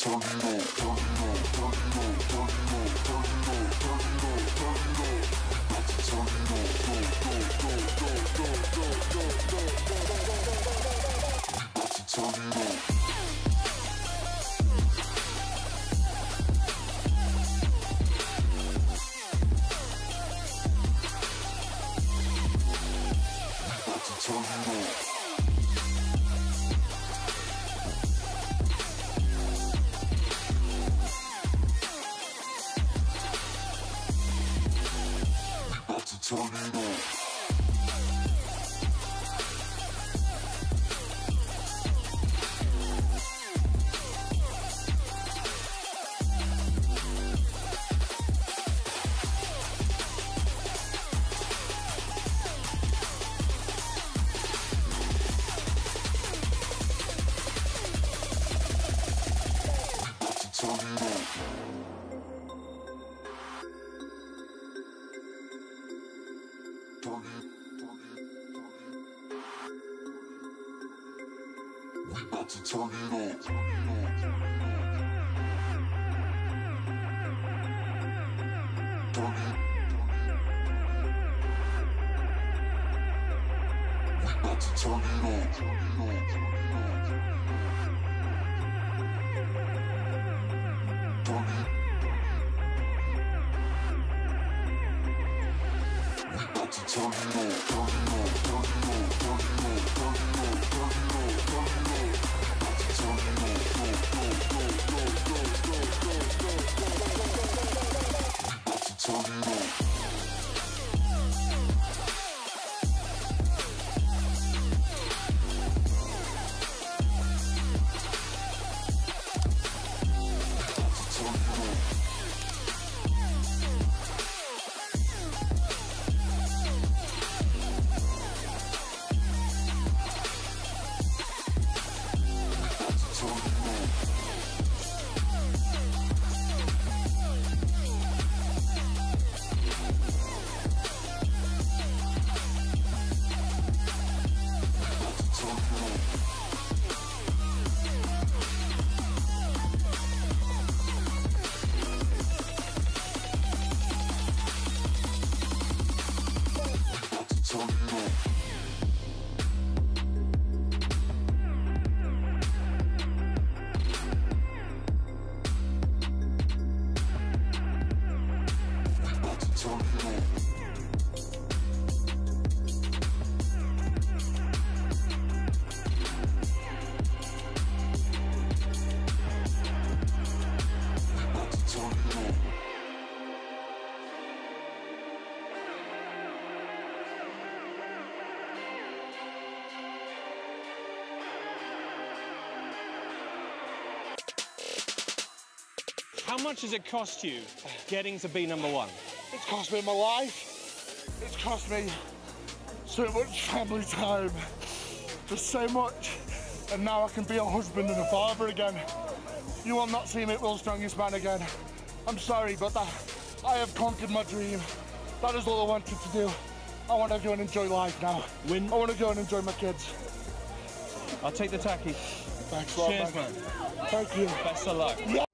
turn it up. Turn it on. Turn it We about to turn it up. Turn it. We about to turn it up. tell me. How much does it cost you getting to be number one? It's cost me my life. It's cost me so much family time. Just so much. And now I can be a husband and a father again. You will not see me at World's Strongest Man again. I'm sorry, but that, I have conquered my dream. That is all I wanted to do. I want to go and enjoy life now. Win. I want to go and enjoy my kids. I'll take the tacky. Thanks a lot, Cheers, man. man. Thank you. Best of luck.